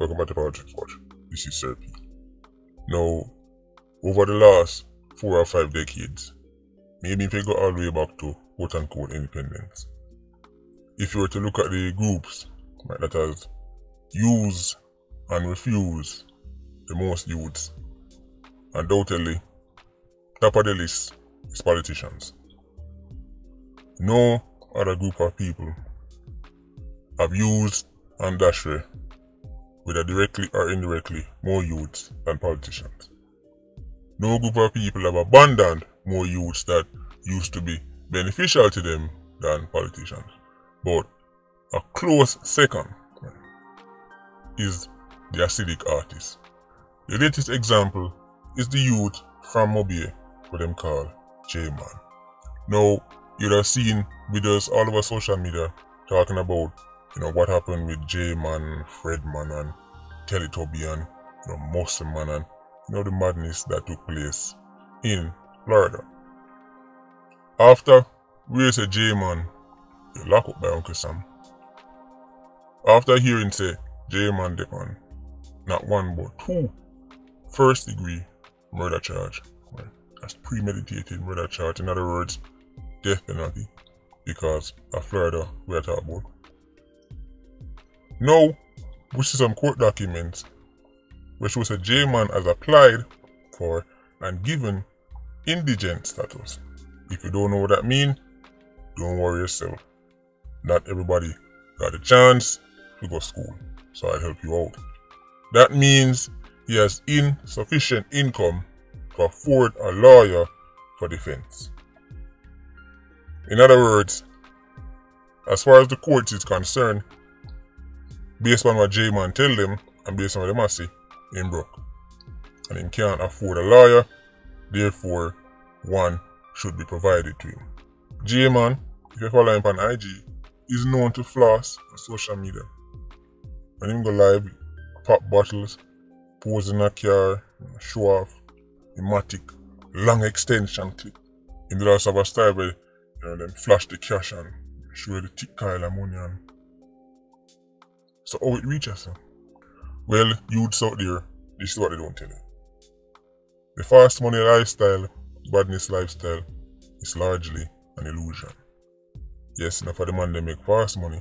Welcome back to Politricks Watch. This is Sir P. Now, over the last four or five decades, maybe if you go all the way back to quote unquote independence, if you were to look at the groups right, that has used and refused the most youths, undoubtedly, top of the list is politicians. No other group of people have used and dashed whether directly or indirectly, more youths than politicians. No group of people have abandoned more youths that used to be beneficial to them than politicians. But a close second is the acidic artist. The latest example is the youth from Mobile, what them call J-Man. Now, you'd have seen videos all over social media talking about you know what happened with J-Man, Fredman and Teletubby and you know Muscle Man and you know the madness that took place in Florida. After we say J-Man, you lock up by Uncle Sam. After hearing say J-Man on not one but two first degree murder charge. Right? That's premeditated murder charge. In other words, death penalty. Because of Florida we are talking about. Now, we see some court documents which was a J-man has applied for and given indigent status. If you don't know what that means, don't worry yourself. Not everybody got a chance to go to school, so I'll help you out. That means he has insufficient income to afford a lawyer for defense. In other words, as far as the court is concerned, based on what J-Man tell them and based on what they must see, him broke. And he can't afford a lawyer, therefore one should be provided to him. J-Man, if you follow him on IG, is known to floss on social media. When him go live, pop bottles, pose in a car, show off, thematic, long extension clip. Him did also have a style where you know, them flash the cash and show the tick Kyle of money and so oh, how it reaches us? Well, youths out there, this is what they don't tell you. The fast money lifestyle, badness lifestyle, is largely an illusion. Yes, enough of the man they make fast money,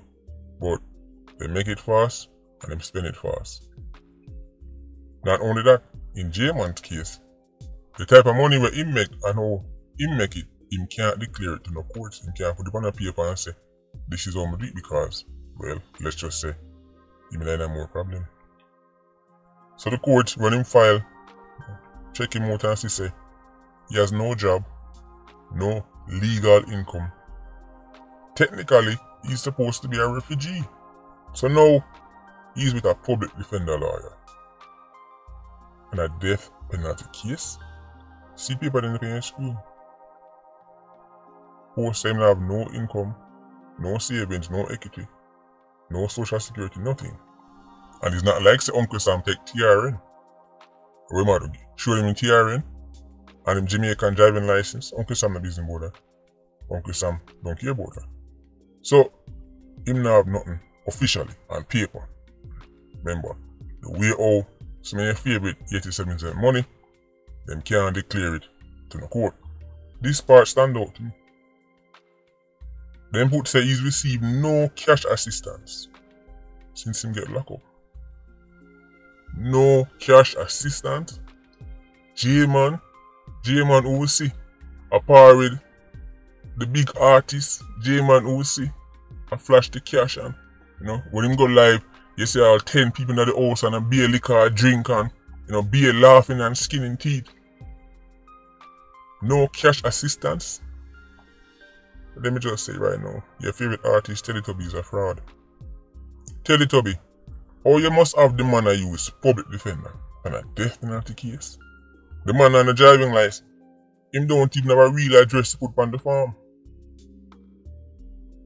but they make it fast and they spend it fast. Not only that, in J-Man's case, the type of money where he make and how he make it, him can't declare it to no courts. He can't put it on a paper and say, this is how I do it because, well, let's just say, he may have more problem. So the court run him file, check him out and see say, he has no job, no legal income. Technically, he's supposed to be a refugee. So now, he's with a public defender lawyer. And a death penalty case? See people in the paying screen. Who say have no income, no savings, no equity, no social security, nothing. And it's not like say Uncle Sam take TRN. Might show him in TRN and him Jamaican driving license. Uncle Sam not business that. Uncle Sam don't care about that. So him not have nothing officially on paper. Remember, the way all some of your favorite 87 cent money, them can't declare it to the court. This part stand out to me. Them put say he's received no cash assistance since him get locked up. No cash assistance. J-Man, J-Man who see a par with the big artist, J-Man who see a flash the cash and you know when him go live, you see all ten people in the house and a beer liquor drink and you know beer laughing and skinning teeth. No cash assistance. Let me just say right now, your favorite artist Teletubby is a fraud. Teletubby, Oh, you must have the man I use, public defender, and a death penalty case. The man on the driving license, him don't even have a real address to put on the farm.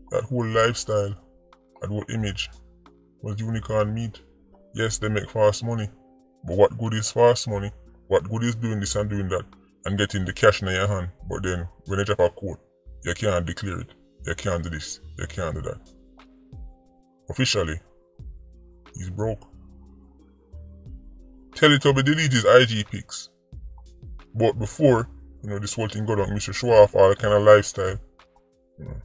That whole lifestyle, that whole image, was unicorn meat. Yes, they make fast money, but what good is fast money? What good is doing this and doing that and getting the cash in your hand? But then, when you drop a court, you can't declare it. You can't do this. You can't do that. Officially, He's broke. Teletubby delete his IG pics. But before, you know, this whole thing got on, Mr. Show off all kind of lifestyle. You know,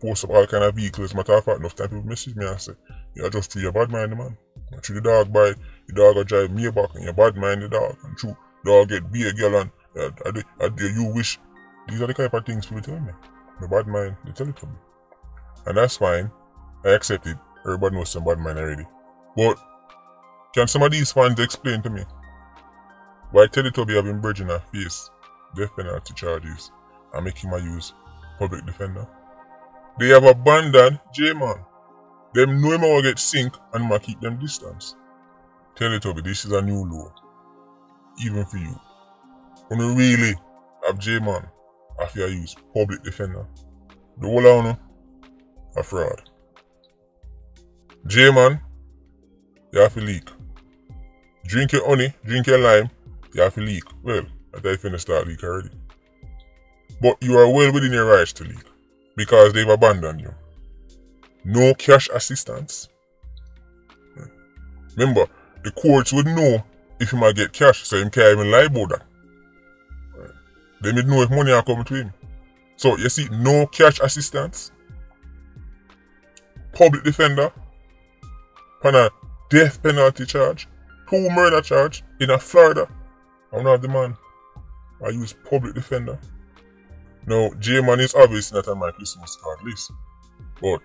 post up all kind of vehicles. Matter of fact, enough time people message me and say, you're just too your bad mind, man. And through the dog by, the dog will drive me back and you bad mind the dog. And true, dog get be a girl and uh, I, I, I, you wish. These are the type of things people tell me. The bad mind, they tell it to me. And that's fine. I accept it. Everybody knows some bad mind already. But can some of these fans explain to me why Teletubby have been bridging her face death penalty charges and make him a use public defender? They have abandoned J-Man. Them know him will get sink and might keep them distance. Teletubby, this is a new law. Even for you. When you really have J-Man, if you use public defender. The whole of you a fraud. J-Man, you have to leak. Drink your honey, drink your lime, you have to leak. Well, I thought you start leak already. But you are well within your rights to leak because they've abandoned you. No cash assistance. Remember, the courts would know if you might get cash, so you can't even lie about that. They would know if money are coming to him. So you see, no cash assistance. Public defender. On a death penalty charge. Two murder charge in a Florida. I'm not the man. I use public defender. Now, J-Man is obviously not on my Christmas card list. But,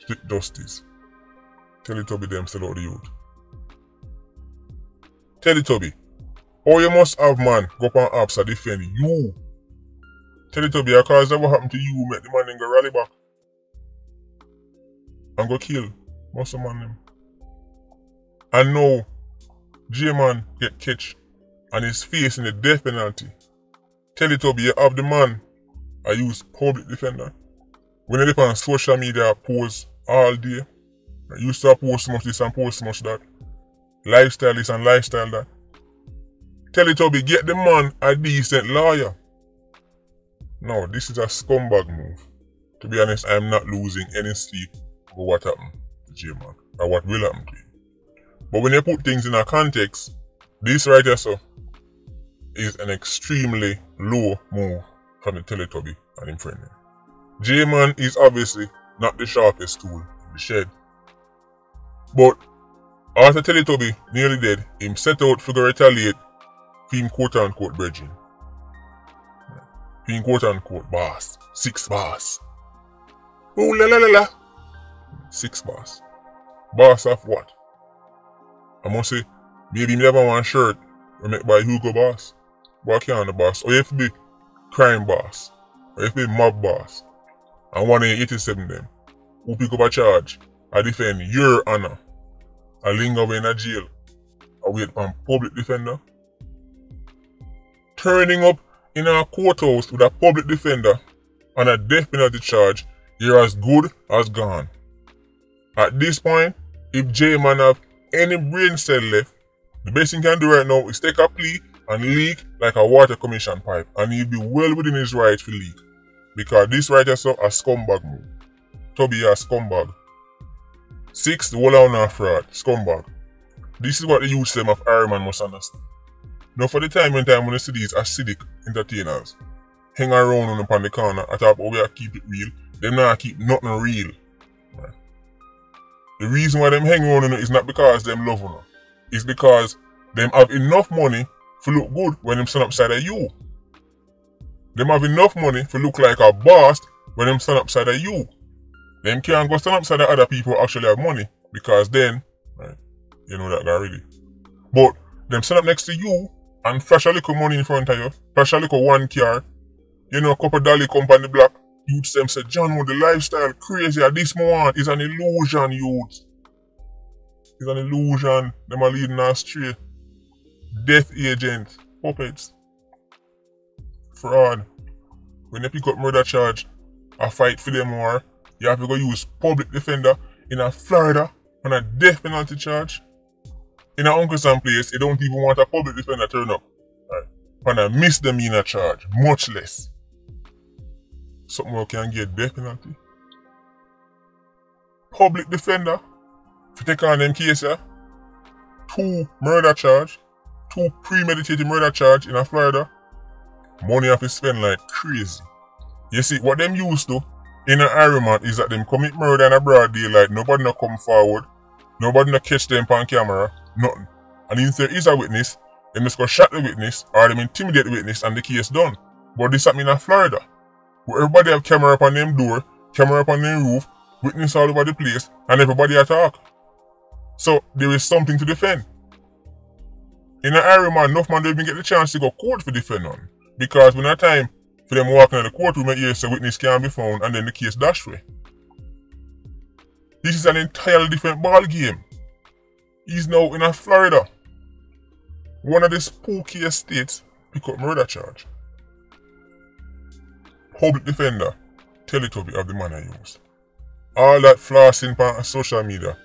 strict justice. Teletubby them still out the youth. Teletubby. Oh, you must have man go up on apps to defend you. Teletubby, a cause that what happened to you, make the man then go rally back. And go kill most of man them. And now, J-Man get catch and is facing the death penalty. Teletubby, you have the man I use public defender. When they on social media, I post all day. I used to post much this and post much that. Lifestyle this and lifestyle that. Teletubby, get the man a decent lawyer. No, this is a scumbag move. To be honest, I am not losing any sleep over what happened to J-Man or what will happen to him. But when you put things in a context, this right here so is an extremely low move from the Teletubby and him friend. J-Man is obviously not the sharpest tool in the shed. But after Teletubby nearly dead, him set out to retaliate him quote unquote bridging. Him quote unquote boss. Six boss. Oh la la la la. Six boss. Boss of what? I must say, maybe me never one shirt made by Hugo Boss. But I can't the boss. Or to be crime boss. Or to be mob boss. And 187 them. Who pick up a charge. I defend your honor. I linger in a jail. I wait for public defender. Turning up in a courthouse with a public defender on a death penalty charge, you're as good as gone. At this point, if J-Man have any brain cell left, the best thing he can do right now is take a plea and leak like a water commission pipe and he'll be well within his right to leak. Because this right so a scumbag move. Toby a scumbag. Six, the whole fraud, scumbag. This is what the youth them of Iron Man must understand. Now for the time and time when you see these acidic entertainers hang around on the corner I thought, oh we keep it real, them not keep nothing real. Right. The reason why them hang around on is not because them love It's because them have enough money to look good when them stand upside of you. Them have enough money to look like a boss when them stand upside of you. Them can't go stand upside of other people actually have money because then, right, you know that already. But them stand up next to you and flash a little money in front of you, flash a little one car, you know, a couple dolly company black. Youths them say, John, the lifestyle crazy. At this moment is an illusion, youth. It's an illusion. Them are leading us astray. Death agents, puppets, fraud. When they pick up murder charge, I fight for them more. You have to go use public defender in a Florida on a death penalty charge. In a Uncle Sam place, you don't even want a public defender turn up. Right. On a charge, much less. Something can get death penalty. Public defender, to take on them case, yeah? two murder charge, two premeditated murder charge in a Florida. Money have to spend like crazy. You see, what them used to in an argument is that them commit murder in a broad daylight, nobody no come forward, nobody no catch them on camera, nothing. And if there is a witness, them just go shot the witness or them intimidate the witness and the case done. But this happened in Florida. Where everybody have camera up on them door, camera up on them roof, witness all over the place, and everybody attack. So there is something to defend. In an area man, enough man don't even get the chance to go court for defend on. Because when that time for them walking in the courtroom and yes, a witness can be found and then the case dash away. This is an entirely different ball game. He's now in a Florida. One of the spookiest states pick up murder charge. Public defender, tell Teletubby of the man I use. All that flossing on social media.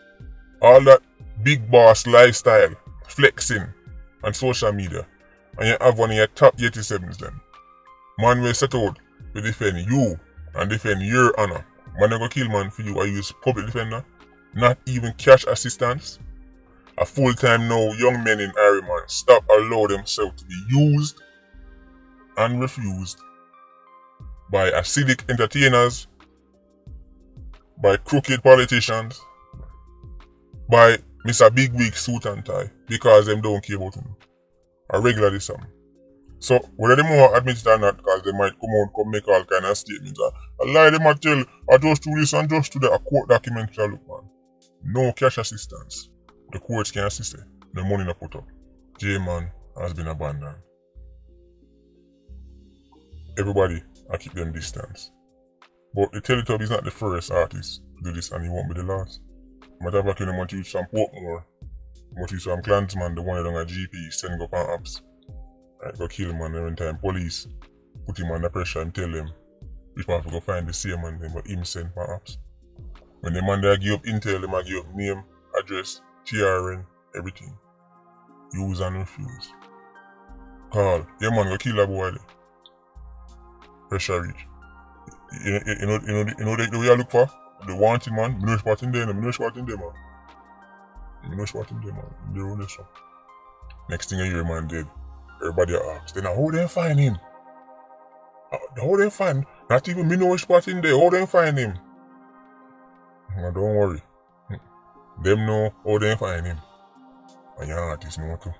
All that big boss lifestyle, flexing on social media. And you have one of your top 87s then. Man will set out to defend you and defend your honor. Man I go kill man for you I use public defender. Not even cash assistance. A full-time now young men in Harriman stop allow themselves to be used and refused by acidic entertainers, by crooked politicians, by Mr. Big Wig suit and tie because them don't care about him. A regularly some. So whether them want admit it or not, because they might come out come make all kind of statements. I lie them might tell I just this and just do that a court document look man. No cash assistance. The courts can't assist it. The money not put up. J man has been abandoned. Everybody I keep them distance. But the Teletubby is not the first artist to do this and he won't be the last. Matter of fact, want to use some Portmore. To use some Klansman, the one on a GP, send go on apps. I go kill him man every time. Police put him under pressure and tell him I have to go find the same man, but him send on apps. When the man there give up intel, they might give up name, address, TRN, everything. Use and refuse. Call. Yeah man, go kill that boy there pressure reach. You, you, you know, you know, you know the, the way I look for the wanted man. Me know spot in there, me know spot in there, man. Me know spot in there, man. They run this one. Next thing I hear, man dead. Everybody asks, then how they find him? Uh, how they find? Not even me know spot in there. How they find him? Man, don't worry. Them know how they find him. And your artist know too.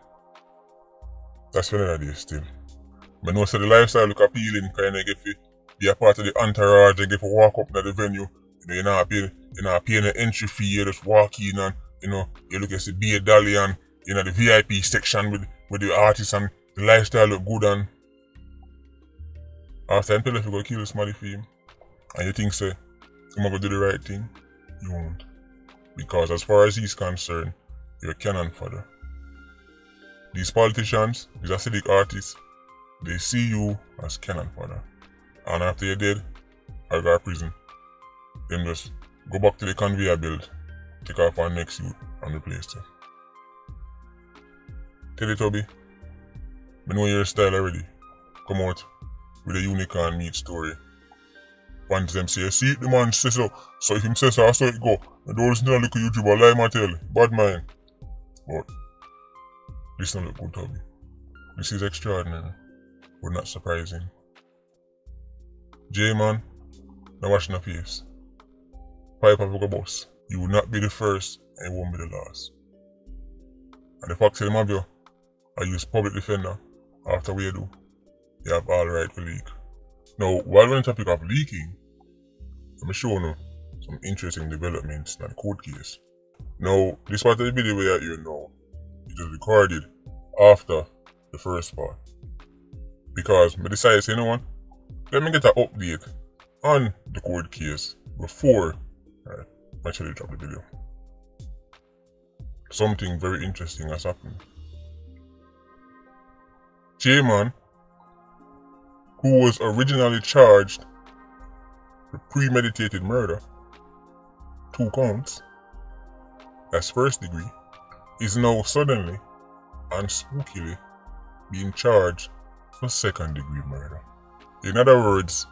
That's another day still. I know so the lifestyle look appealing kind of get to be a part of the entourage and get to walk up to the venue. You know, you're not paying, you're not paying an entry fee, you just walk in and, you know, you look at the beer dolly and, you know, the VIP section with, with the artists and the lifestyle look good and after I'm telling you go kill somebody for him and you think say, I'm gonna do the right thing, you won't. Because as far as he's concerned, you're cannon fodder. These politicians, these acidic artists, they see you as cannon fodder. And after you're dead, I go to prison. Then just go back to the conveyor belt, take off our next youth and replace them. Teletubby, I know your style already. Come out with a unicorn meat story. Once them say, see the man say so, oh, so if him say ah, so, I saw it go. I don't listen to a little YouTuber, lie my tell, bad mind. But, this don't look good, Toby. This is extraordinary but not surprising. J-Man, now watch no face. Pipe up a boss. You will not be the first and you won't be the last. And the fact you, I use public defender after we do. You have all right to leak. Now, while we're on the topic of leaking, let me show you some interesting developments in the court case. Now, this part of the video where you know, it is recorded after the first part because I decided, you know what, let me get an update on the court case before I actually drop the video. Something very interesting has happened. J-Man, who was originally charged with premeditated murder, two counts, that's first degree, is now suddenly and spookily being charged for second degree murder. In other words,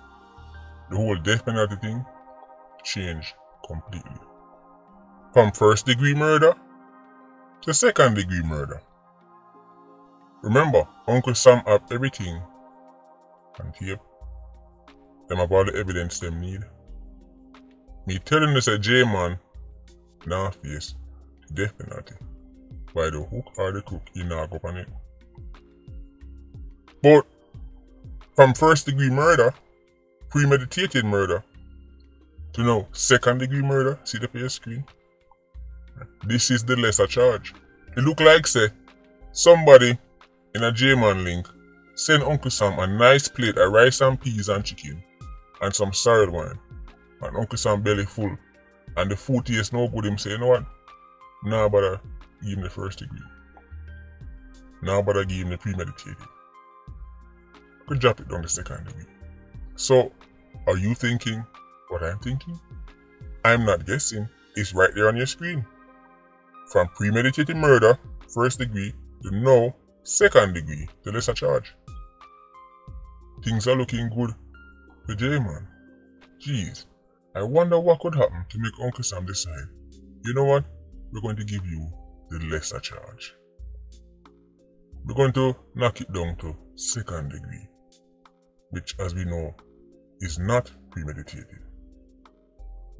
the whole death penalty thing changed completely. From first degree murder to second degree murder. Remember, Uncle Sam have everything on tape. Them have all the evidence them need. Me telling this a J man now face death penalty. By the hook or the crook, he not go on it. But from first degree murder, premeditated murder, to now second degree murder, see the face screen? This is the lesser charge. It look like say somebody in a J-Man link send Uncle Sam a nice plate of rice and peas and chicken and some salad wine. And Uncle Sam belly full. And the food tastes no good. Him say, you know what? Now but give him the first degree. Now but I give him the premeditated. Could drop it down the second degree. So, are you thinking what I'm thinking? I'm not guessing. It's right there on your screen. From premeditated murder, first degree, to no, second degree, the lesser charge. Things are looking good for J man. Jeez, I wonder what could happen to make Uncle Sam decide. You know what? We're going to give you the lesser charge. We're going to knock it down to second degree, which as we know is not premeditated.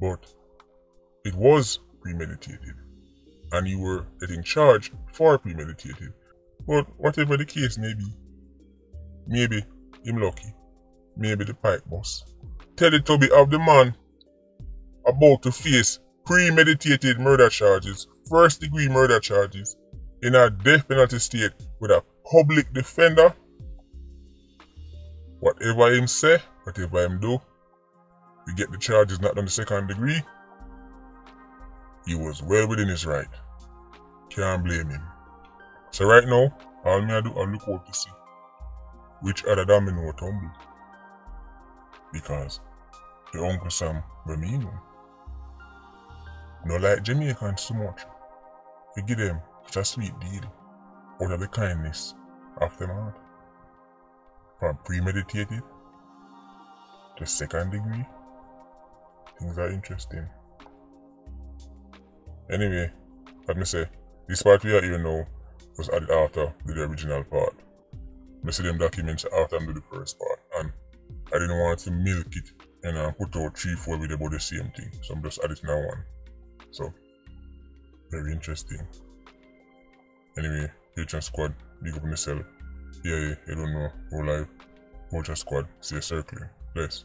But it was premeditated, and you were getting charged for premeditated. But whatever the case may be, maybe him lucky, maybe the pipe boss. Tell it to be of the man about to face premeditated murder charges, first degree murder charges, in a death penalty state with a public defender. Whatever him say, whatever him do, we get the charges not on the second degree. He was well within his right. Can't blame him. So right now, all me I do I look out to see which other domino tumble. Because the Uncle Sam where me know. No like Jamaicans too much. We give them such a sweet deal out of the kindness of them heart. From premeditated to second degree, things are interesting. Anyway, let me say, this part we are here now was added after the original part. I see them documents after I do the first part, and I didn't want to milk it and uh, put out three, four videos about the same thing, so I'm just adding now one. So, very interesting. Anyway, Patreon Squad, big up on yourself. Yeah, yeah, you don't know, go live. Vulture Squad, see you circling. Bless.